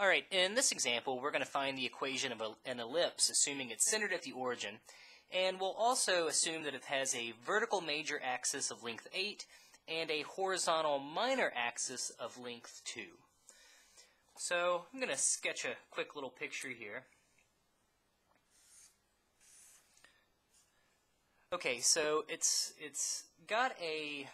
Alright, in this example, we're going to find the equation of an ellipse, assuming it's centered at the origin, and we'll also assume that it has a vertical major axis of length 8 and a horizontal minor axis of length 2. So I'm going to sketch a quick little picture here. Okay, so it's it's got a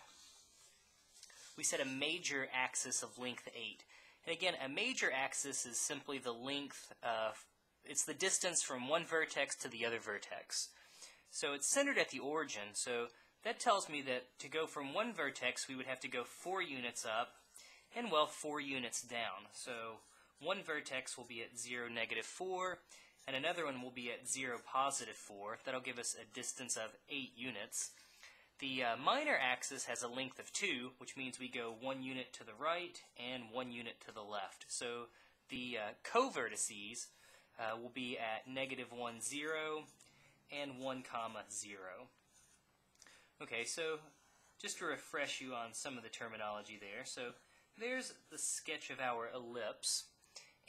we said a major axis of length 8. And again, a major axis is simply the length of, it's the distance from one vertex to the other vertex. So it's centered at the origin, so that tells me that to go from one vertex, we would have to go four units up, and well, four units down. So one vertex will be at 0, negative 4, and another one will be at 0, positive 4. That'll give us a distance of 8 units. The uh, minor axis has a length of 2, which means we go one unit to the right and one unit to the left. So the uh, co-vertices uh, will be at negative 1, 0 and 1 comma 0. Okay, so just to refresh you on some of the terminology there. So there's the sketch of our ellipse.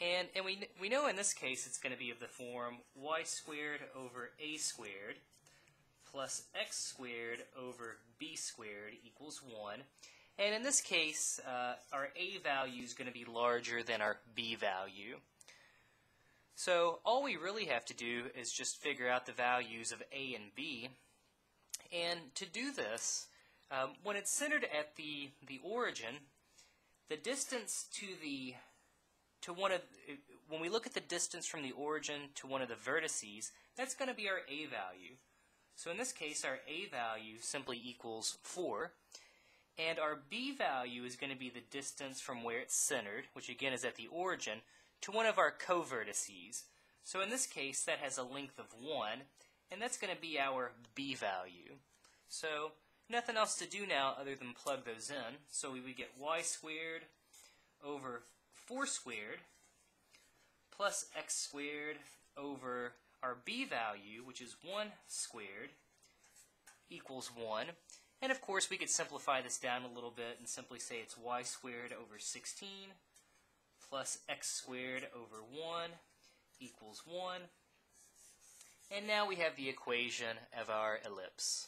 And, and we, we know in this case it's going to be of the form y squared over a squared plus x squared over b squared equals 1. And in this case, uh, our a value is going to be larger than our b value. So all we really have to do is just figure out the values of a and b. And to do this, um, when it's centered at the, the origin, the distance to the to one of when we look at the distance from the origin to one of the vertices, that's going to be our a value. So in this case, our A value simply equals 4. And our B value is going to be the distance from where it's centered, which again is at the origin, to one of our covertices. So in this case, that has a length of 1, and that's going to be our B value. So nothing else to do now other than plug those in. So we would get y squared over 4 squared plus x squared over b value, which is 1 squared, equals 1. And of course, we could simplify this down a little bit and simply say it's y squared over 16 plus x squared over 1 equals 1. And now we have the equation of our ellipse.